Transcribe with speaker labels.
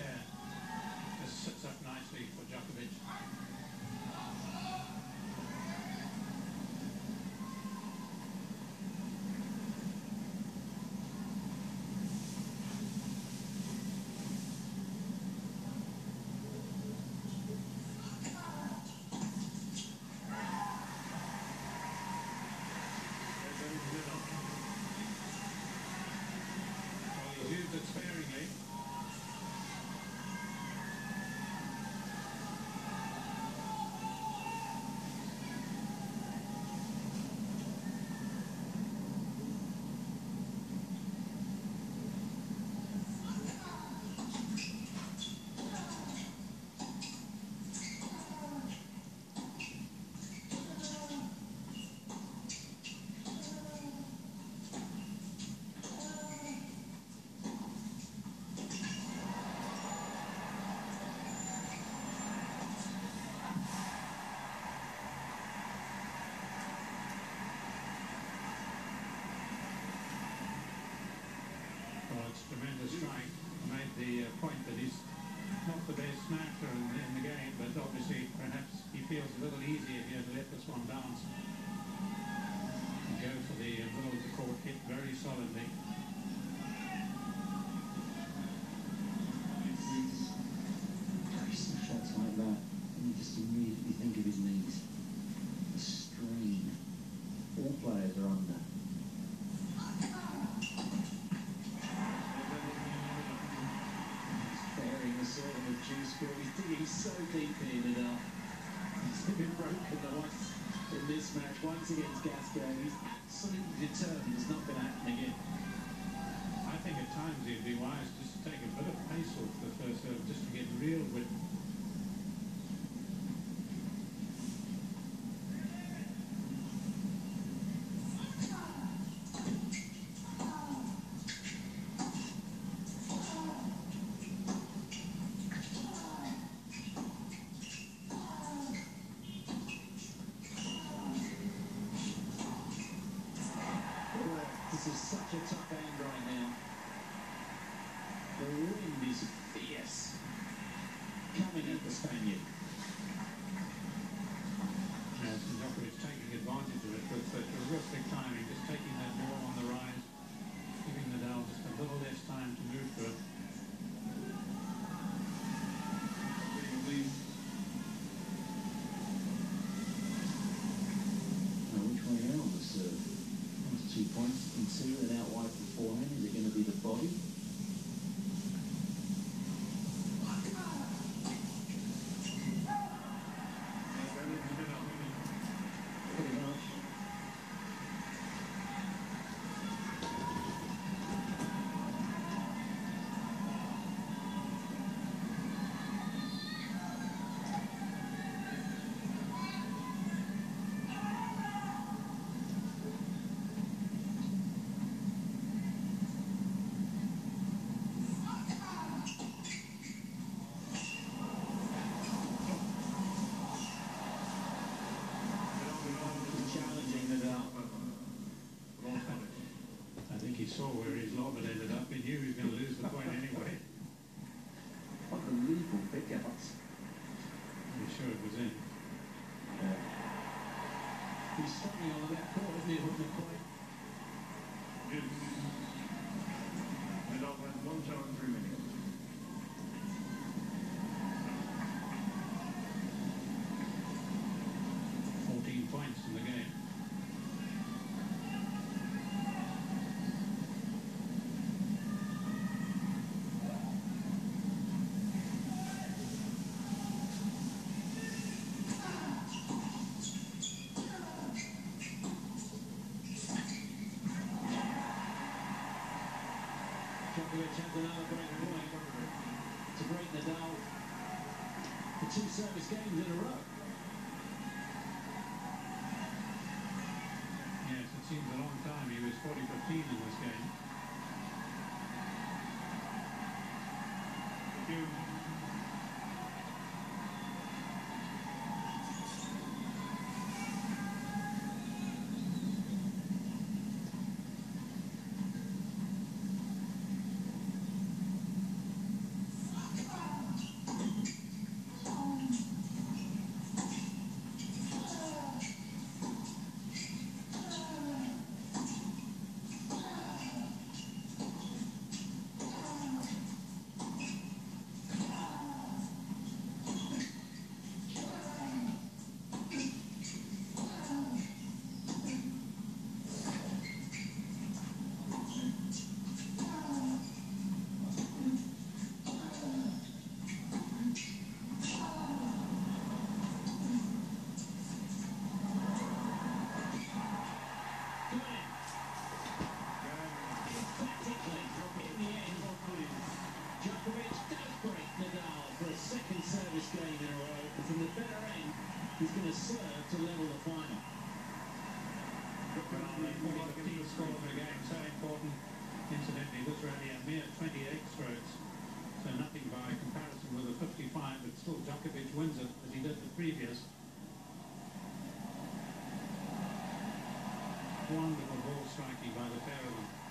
Speaker 1: air. Just sits up nicely for Djokovic. A tremendous strike. Made the uh, point that he's not the best smasher in, in the game, but obviously perhaps he feels a little easier here to let this one bounce.
Speaker 2: This match, once against Gasquet. He's absolutely determined it's not going to happen again.
Speaker 1: I think at times it'd be wise just to take a bit of pace off the first serve, just to get real width.
Speaker 2: This is such a tough end right now. The wind is fierce. Coming at the Spaniard.
Speaker 1: Yes, and Djokovic taking advantage of it with uh, terrific timing, just taking that ball on the rise, giving Nadal just a little less time to move to it.
Speaker 2: Now, which way out on the serve? That's two points. You can see it out wide beforehand. Is it going to be the body? Pretty much. He's challenging Nadal.
Speaker 1: I think he saw where his lob had ended up. He knew he was going to lose the point anyway.
Speaker 2: Unbelievable pickups.
Speaker 1: He's sure it was in.
Speaker 2: He's struggling on the left court, isn't he, with the point?
Speaker 3: And I'll have one shot three minutes.
Speaker 1: Fourteen points in the game.
Speaker 2: Has another break point to break Nadal for two service games in a row.
Speaker 1: Yes, it seems a long time. He was 40-15 in this game.
Speaker 3: Thank you.
Speaker 1: Brown, a 40-15 score for the game, so important. Incidentally, this rally a mere 28 strokes, so nothing by comparison with a 55, but still Djokovic wins it as he did the previous. Wonderful ball striking by the pair of them.